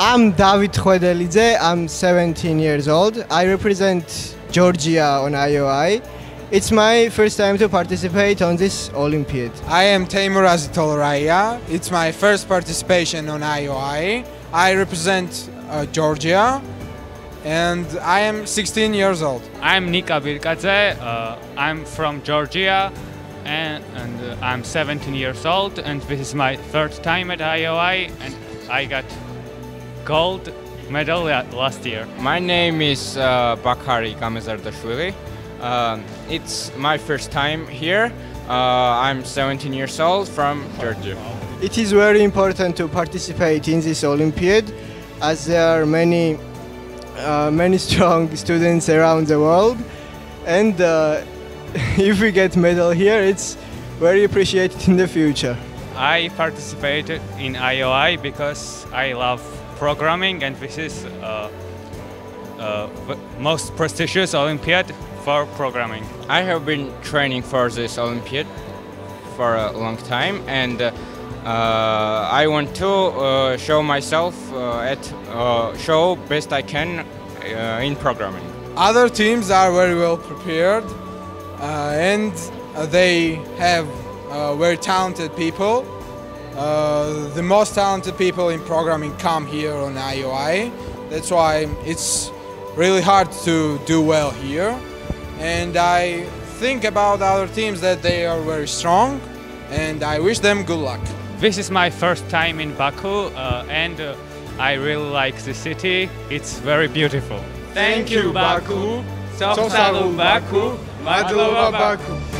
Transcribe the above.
I'm David Khvedelidze. I'm 17 years old. I represent Georgia on IOI. It's my first time to participate on this Olympiad. I am Teimurazi Toloraia. It's my first participation on IOI. I represent uh, Georgia and I am 16 years old. I'm Nika Birkadze. Uh, I'm from Georgia and, and uh, I'm 17 years old and this is my third time at IOI and I got gold medal last year. My name is uh, Bakari Gamezardashvili. Um, it's my first time here. Uh, I'm 17 years old from Georgia. It is very important to participate in this Olympiad as there are many, uh, many strong students around the world and uh, if we get medal here it's very appreciated in the future. I participated in IOI because I love programming and this is uh, uh, most prestigious Olympiad for programming. I have been training for this Olympiad for a long time and uh, I want to uh, show myself uh, at uh, show best I can in programming. Other teams are very well prepared and they have very talented people uh, the most talented people in programming come here on IOI. That's why it's really hard to do well here. And I think about other teams that they are very strong and I wish them good luck. This is my first time in Baku uh, and uh, I really like the city. It's very beautiful. Thank you, Baku. Baku. Madlova, Baku.